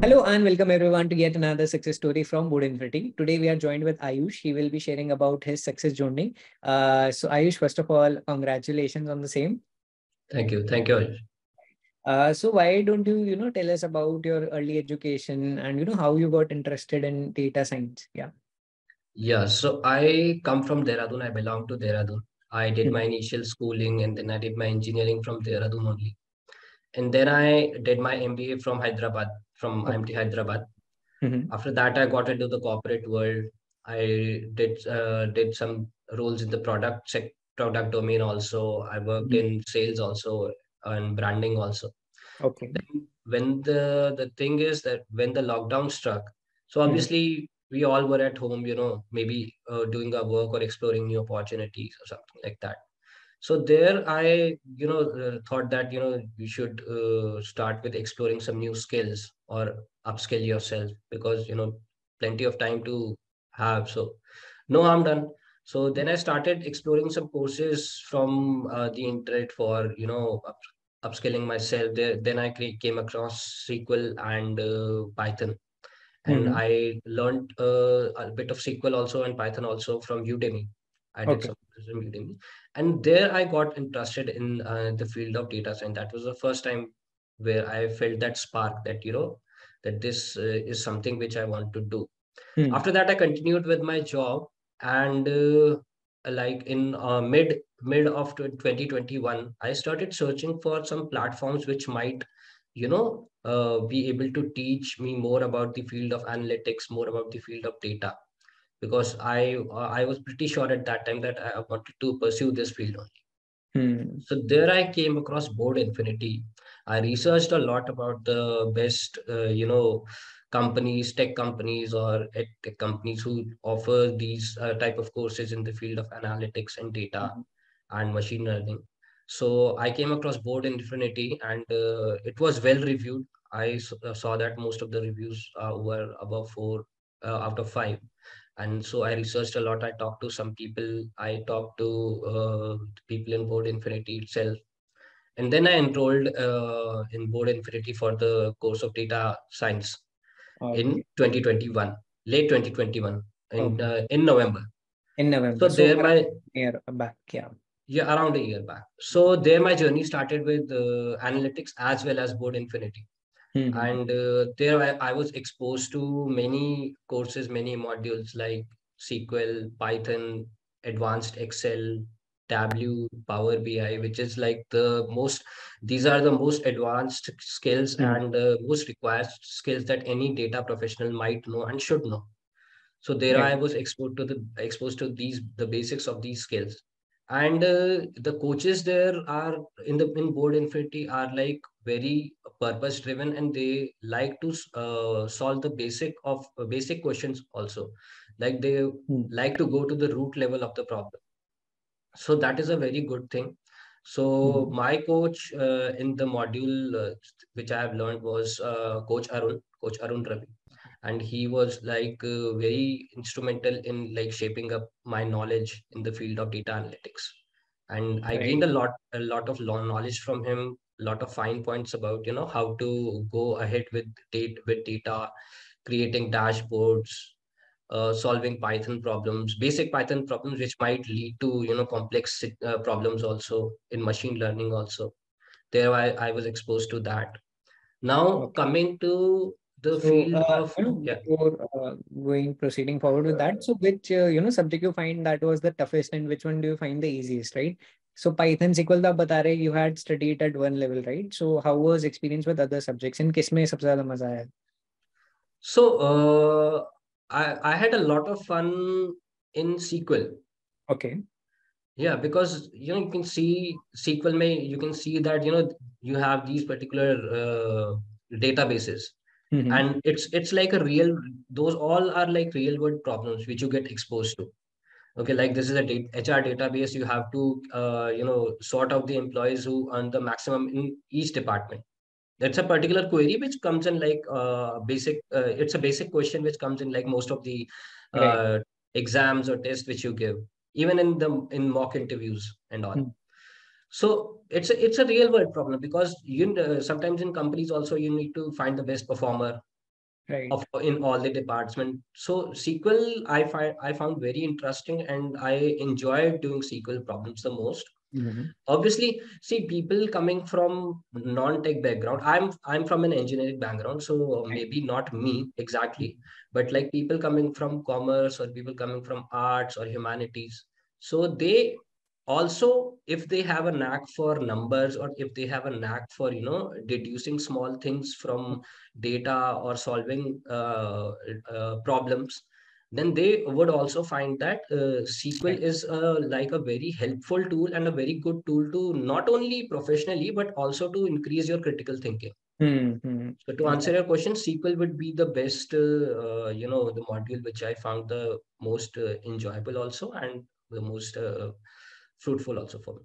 Hello and welcome everyone to yet another success story from Board Infinity. Today we are joined with Ayush. He will be sharing about his success journey. Uh, so Ayush, first of all, congratulations on the same. Thank you. Thank you. Ayush. Uh, so why don't you, you know, tell us about your early education and you know how you got interested in data science? Yeah. Yeah. So I come from Dehradun. I belong to Dehradun. I did hmm. my initial schooling and then I did my engineering from Dehradun only. And then I did my MBA from Hyderabad, from okay. IMT Hyderabad. Mm-hmm. After that, I got into the corporate world. I did uh, did some roles in the product product domain also. I worked mm-hmm. in sales also and branding also. Okay. Then when the the thing is that when the lockdown struck, so mm-hmm. obviously mm-hmm. we all were at home, you know, maybe uh, doing our work or exploring new opportunities or something like that so there i you know uh, thought that you know you should uh, start with exploring some new skills or upskill yourself because you know plenty of time to have. So no harm done. So then i started exploring some courses from uh, the internet for you know up, upskilling myself. There then i came across sql and uh, python. And mm-hmm. i learned uh, a bit of sql also and python also from udemy. I did okay. some Udemy, and there I got interested in uh, the field of data science. That was the first time where I felt that spark that you know that this uh, is something which I want to do. Hmm. After that, I continued with my job, and uh, like in uh, mid mid of 2021, I started searching for some platforms which might you know uh, be able to teach me more about the field of analytics, more about the field of data because I uh, I was pretty sure at that time that I wanted to pursue this field only. Hmm. So there I came across Board Infinity. I researched a lot about the best, uh, you know, companies, tech companies or tech companies who offer these uh, type of courses in the field of analytics and data mm-hmm. and machine learning. So I came across Board Infinity and uh, it was well reviewed. I uh, saw that most of the reviews uh, were above four out of five and so i researched a lot. I talked to some people. I talked to uh, people in board infinity itself. And then i enrolled uh, in board infinity for the course of data science okay. in 2021 late 2021 in okay. uh, in november. In november. So, so there my year back yeah. Yeah around a year back. So there my journey started with uh, analytics as well as board infinity Mm-hmm. And uh, there I, I, was exposed to many courses, many modules like SQL, Python, Advanced Excel, Tableau, Power BI, which is like the most, these are the most advanced skills mm-hmm. and uh, most required skills that any data professional might know and should know. So there I was exposed to the exposed to these the basics of these skills and uh, the coaches there are in the in board infinity are like very purpose driven and they like to uh, solve the basic of uh, basic questions also like they hmm. like to go to the root level of the problem so that is a very good thing so hmm. my coach uh, in the module uh, which i have learned was uh, coach arun coach arun ravi and he was like uh, very instrumental in like shaping up my knowledge in the field of data analytics. And i right. gained a lot a lot of knowledge from him a lot of fine points about you know how to go ahead with data with data creating dashboards uh, solving python problems basic python problems which might lead to you know complex uh, problems also in machine learning also. There I, I was exposed to that. Now coming to the so, field uh, of you know, yeah. before uh, going proceeding forward with that so which uh, you know subject you find that was the toughest and which one do you find the easiest right? So python sql da bata rahe you had studied at one level right? So how was experience with other subjects and kisme sabse zyada maza aaya so uh, i i had a lot of fun in sql okay. Yeah because you know you can see sql may you can see that you know you have these particular uh, databases. Mm-hmm. and it's it's like a real those all are like real world problems which you get exposed to okay like this is a hr database you have to uh, you know sort out the employees who earn the maximum in each department that's a particular query which comes in like uh, basic uh, it's a basic question which comes in like most of the uh, right. exams or tests which you give even in the in mock interviews and all mm-hmm so it's a, it's a real world problem because you uh, sometimes in companies also you need to find the best performer right. of in all the department. So sql i find i found very interesting and i enjoyed doing sql problems the most. Mm-hmm. obviously see people coming from non-tech background i'm i'm from an engineering background so maybe not me exactly but like people coming from commerce or people coming from arts or humanities so they also if they have a knack for numbers or if they have a knack for you know deducing small things from data or solving uh, uh, problems then they would also find that uh, SQL is uh, like a very helpful tool and a very good tool to not only professionally but also to increase your critical thinking. Mm-hmm. So to answer your question, SQL would be the best, uh, you know, the module which I found the most uh, enjoyable also and the most uh, fruitful also for me.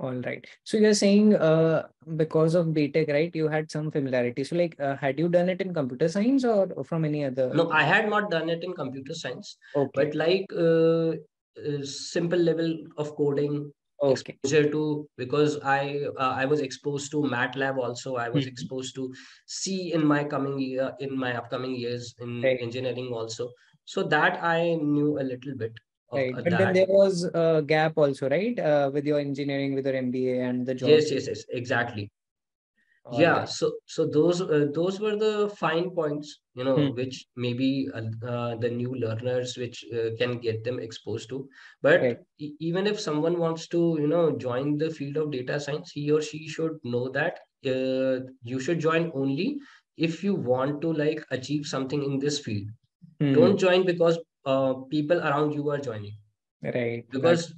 All right. So you're saying uh, because of BTech, right, you had some familiarity. So like, uh, had you done it in computer science or from any other? No, I had not done it in computer science, Okay. but like uh, uh, simple level of coding, Okay. exposure to because I uh, I was exposed to MATLAB also. I was Mhm. exposed to C in my coming year in my upcoming years in Right. engineering also. So that I knew a little bit Right. But then there was a gap also, right? Uh, with your engineering, with your MBA and the job. Yes, yes, yes, exactly. All yeah right. so so those uh, those were the fine points you know Hmm. which maybe uh, uh, the new learners which uh, can get them exposed to but Right. e- even if someone wants to you know join the field of data science he or she should know that uh, you should join only if you want to like achieve something in this field Hmm. don't join because uh, people around you are joining. Right. Because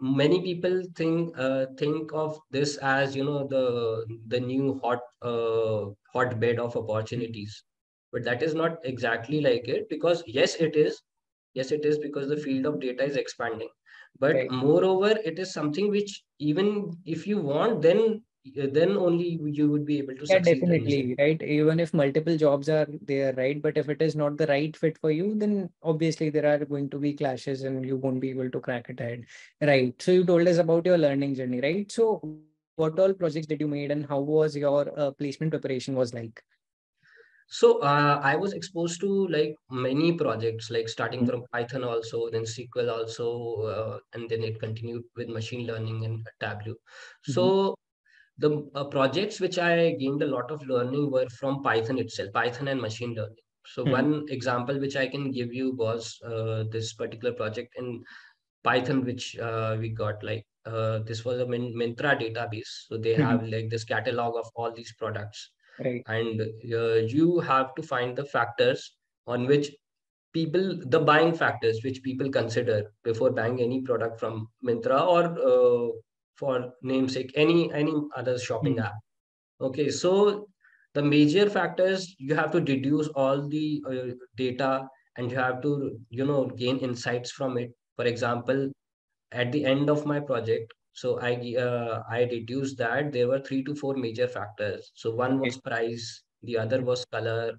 many people think uh, think of this as you know the the new hot uh, hotbed of opportunities. But that is not exactly like it because yes it is. Yes it is because the field of data is expanding. But Right. moreover it is something which even if you want then then only you would be able to Yeah, succeed in it. definitely. Right. Even if multiple jobs are there, right? But if it is not the right fit for you, then obviously there are going to be clashes and you won't be able to crack it ahead. Right. So you told us about your learning journey, right? So what all projects did you made and how was your uh, placement preparation was like? So uh, I was exposed to like many projects, like starting Mm. from Python also, then SQL also, uh, and then it continued with machine learning and Tableau. Mhm. So the uh, projects which I gained a lot of learning were from Python itself, Python and machine learning. So Hmm. one example which I can give you was uh, this particular project in Python, which uh, we got like uh, this was a Min- Myntra database. So they Mhm. have like this catalog of all these products Right. and uh, you have to find the factors on which people the buying factors which people consider before buying any product from Myntra or uh, for namesake any any other shopping Hmm. app. Okay so the major factors you have to deduce all the uh, data and you have to you know gain insights from it. For example at the end of my project so i uh, i reduced that there were three to four major factors. So one was price the other was color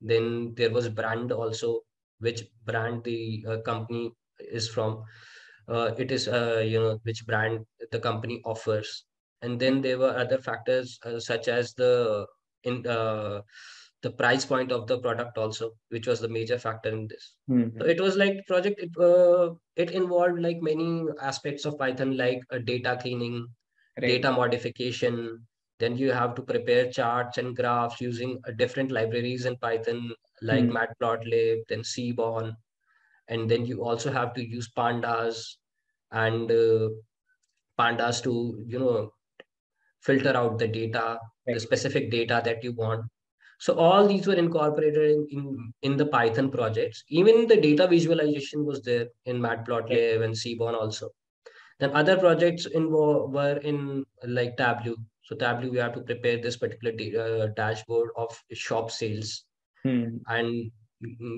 then there was brand also which brand the uh, company is from uh, it is uh, you know which brand the company offers and then there were other factors uh, such as the in uh, the price point of the product also which was the major factor in this so Mhm. it was like project it, uh, it involved like many aspects of python like uh, data cleaning Right. data modification then you have to prepare charts and graphs using different libraries in python like Hmm. matplotlib then seaborn and then you also have to use pandas and uh, pandas to you know filter out the data the specific data that you want. So all these were incorporated in, in, in the python projects. Even the data visualization was there in Right. matplotlib and seaborn also. Then other projects involved were in like tableau. So tableau we have to prepare this particular da- uh, dashboard of shop sales. Hmm. and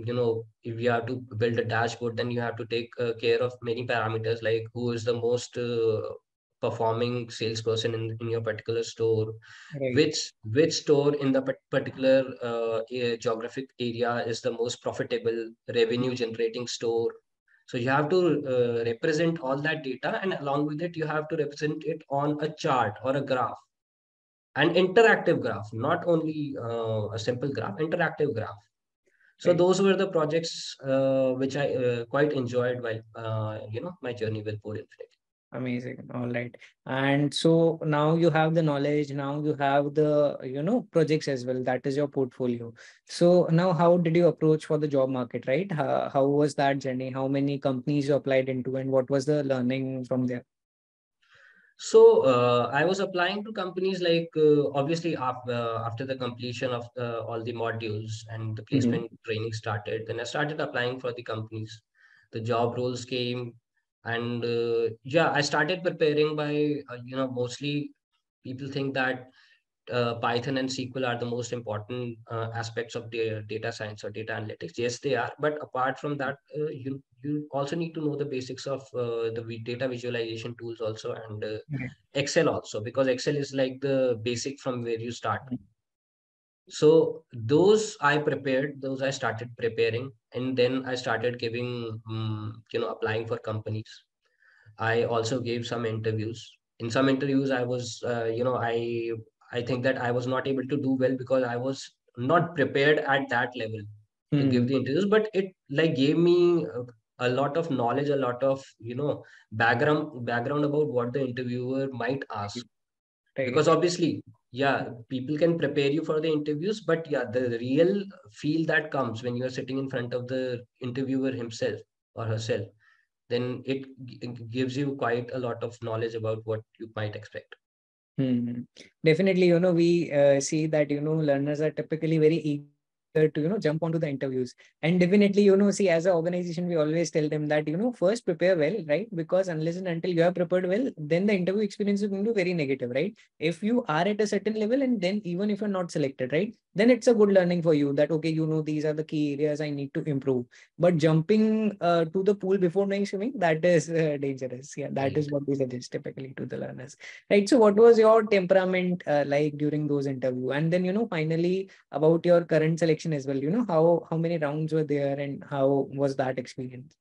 you know if you have to build a dashboard then you have to take uh, care of many parameters like who is the most uh, performing salesperson in, in your particular store Right. which which store in the particular uh, geographic area is the most profitable revenue generating store. So you have to uh, represent all that data and along with it you have to represent it on a chart or a graph. An interactive graph not only uh, a simple graph interactive graph so right. those were the projects uh, which i uh, quite enjoyed while uh, you know my journey with Board Infinity amazing. All right. And so now you have the knowledge now you have the you know projects as well. That is your portfolio. So now how did you approach for the job market right? How, how was that journey? How many companies you applied into and what was the learning from there so uh, I was applying to companies like uh, obviously after, uh, after the completion of the, all the modules and the mm-hmm. placement mm-hmm. training started, then I started applying for the companies. The job roles came, and uh, yeah, I started preparing by uh, you know mostly people think that uh, Python and SQL are the most important uh, aspects of the data science or data analytics. Yes, they are. But apart from that, uh, you you also need to know the basics of uh, the data visualization tools also and mm-hmm. Excel also because Excel is like the basic from where you start. So those I prepared, those I started preparing, and then I started giving, um, you know, applying for companies. I also gave some interviews. In some interviews, I was, uh, you know, I I think that I was not able to do well because I was not prepared at that level mm. to give hmm. the interviews. But it like gave me a lot of knowledge, a lot of you know background background about what the interviewer might ask. Right. Because obviously, yeah, people can prepare you for the interviews, but yeah, the real feel that comes when you are sitting in front of the interviewer himself or herself, then it, it gives you quite a lot of knowledge about what you might expect. Hmm. Definitely, you know, we uh, see that, you know, learners are typically very eager to you know jump onto the interviews. And definitely you know see as an organization we always tell them that you know first prepare well right? Because unless and until you are prepared well then the interview experience is going to be very negative right? If you are at a certain level and then even if you're not selected right? Then it's a good learning for you that okay you know these are the key areas i need to improve. But jumping uh, to the pool before knowing swimming that is uh, dangerous. Yeah that right. is what we suggest typically to the learners. Right so what was your temperament uh, like during those interview? And then you know finally about your current selection as well you know how how many rounds were there and how was that experience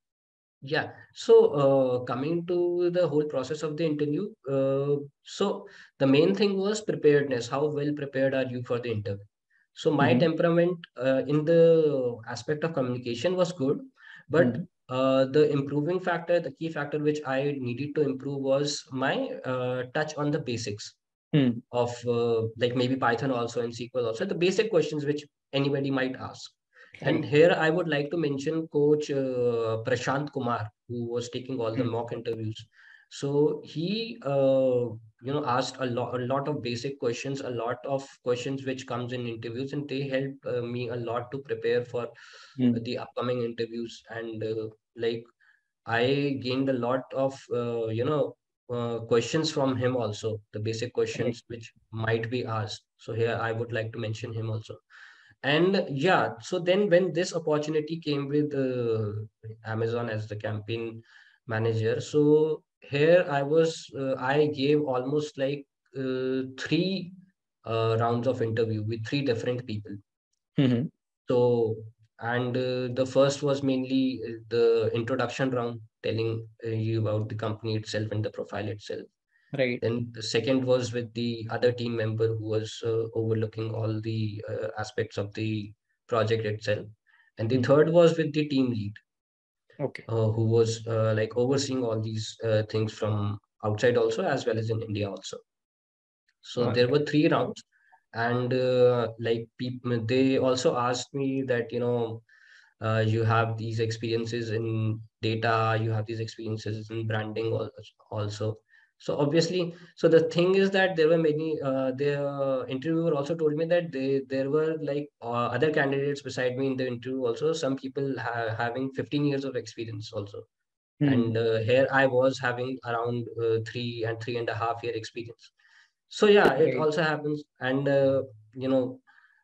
yeah so uh, coming to the whole process of the interview uh, so the main thing was preparedness how well prepared are you for the interview so my mm-hmm. temperament uh, in the aspect of communication was good, but mm-hmm. uh, the improving factor, the key factor which I needed to improve was my uh, touch on the basics mm. of uh, like maybe Python also and SQL also, the basic questions which anybody might ask. And here I would like to mention Coach uh, Prashant Kumar, who was taking all the mm. mock interviews. So he uh, you know asked a lot a lot of basic questions a lot of questions which comes in interviews and they helped uh, me a lot to prepare for mm. the upcoming interviews and uh, like i gained a lot of uh, you know uh, questions from him also the basic questions which might be asked so here i would like to mention him also and yeah so then when this opportunity came with uh, amazon as the campaign manager so here I was, uh, I gave almost like uh, three uh, rounds of interview with three different people. Mm-hmm. So, and uh, the first was mainly uh, the introduction round, telling uh, you about the company itself and the profile itself. Right. Then the second was with the other team member who was overlooking all the aspects of the project itself. And the mm-hmm. third was with the team lead okay uh, who was uh, like overseeing all these uh, things from outside also as well as in india also so okay. there were three rounds and uh, like people they also asked me that you know uh, you have these experiences in data you have these experiences in branding also so obviously so the thing is that there were many uh, the interviewer also told me that they there were like uh, other candidates beside me in the interview also some people ha- having 15 years of experience also. Mm. and uh, here i was having around uh, three and three and a half year experience. So yeah it also happens. And uh, you know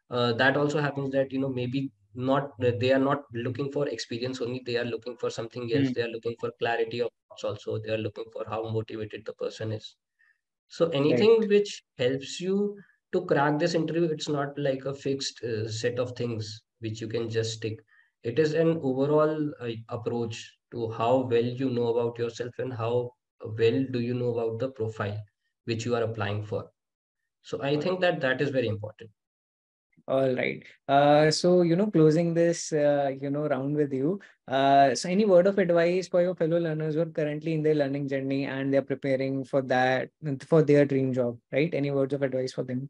uh, that also happens that you know maybe not they are not looking for experience only they are looking for something else. Mm. they are looking for clarity of thoughts also. They are looking for how motivated the person is. So anything right. which helps you to crack this interview it's not like a fixed uh, set of things which you can just stick. It is an overall uh, approach to how well you know about yourself and how well do you know about the profile which you are applying for. So i think that that is very important All right. Uh, so, you know, closing this, uh, you know, round with you. Uh, so any word of advice for your fellow learners who are currently in their learning journey and they're preparing for that, for their dream job, right? Any words of advice for them?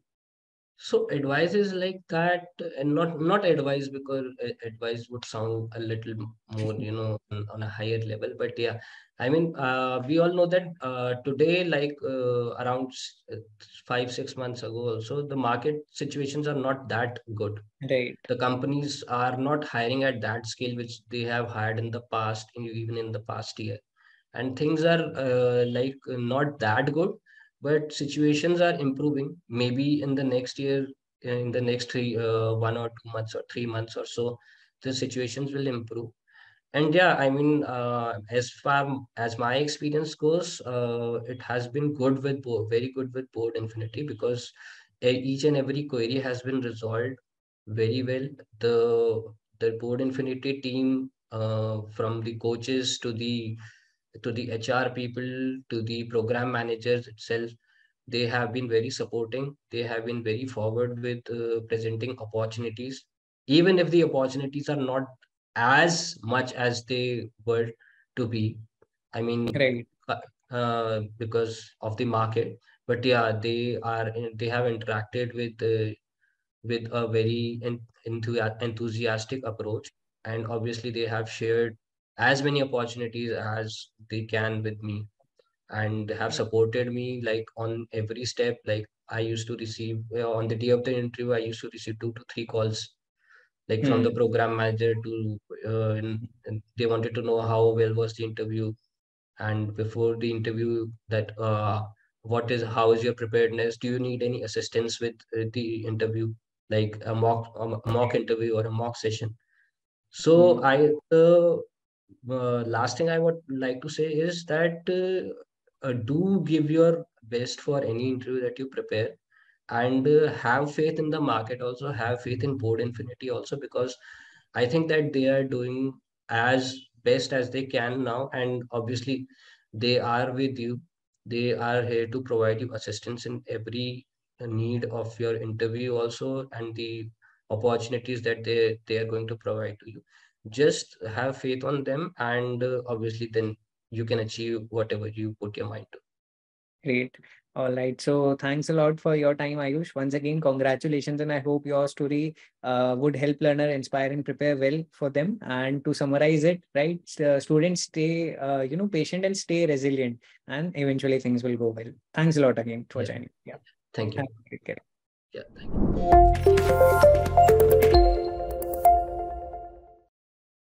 So advice is like that, and not not advice because advice would sound a little more, you know, on, a higher level. But yeah, I mean, uh, we all know that uh, today, like uh, around uh, five six months ago, also the market situations are not that good. Right. The companies are not hiring at that scale which they have hired in the past, even in the past year, and things are uh, like not that good but situations are improving. Maybe in the next year in the next three uh, one or two months or three months or so the situations will improve. And yeah i mean uh, as far as my experience goes uh, it has been good with board, very good with board infinity because each and every query has been resolved very well. The the board infinity team uh, from the coaches to the to the HR people, to the program managers itself. They have been very supporting. They have been very forward with uh, presenting opportunities, even if the opportunities are not as much as they were to be. I mean, right. Uh, uh because of the market. But yeah, they are they have interacted with uh, with a very enthusiastic approach, and obviously they have shared as many opportunities as they can with me and have supported me like on every step like i used to receive uh, on the day of the interview i used to receive two to three calls like mm. from the hmm. program manager to uh, they wanted to know how well was the interview and before the interview that uh, what is how is your preparedness do you need any assistance with uh, the interview like a mock a mock interview or a mock session so mm. i uh, last thing I would like to say is that uh, uh, do give your best for any interview that you prepare and uh, have faith in the market also have faith in board infinity also because i think that they are doing as best as they can now and obviously they are with you. They are here to provide you assistance in every need of your interview also and the opportunities that they they are going to provide to you just have faith on them and uh, obviously then you can achieve whatever you put your mind to. Great. All right. So thanks a lot for your time ayush. Once again congratulations and i hope your story uh, would help learner inspire and prepare well for them. And to summarize it right uh, students stay uh, you know patient and stay resilient and eventually things will go well. Thanks a lot again for yeah. joining. Yeah. Thank you. Yeah thank you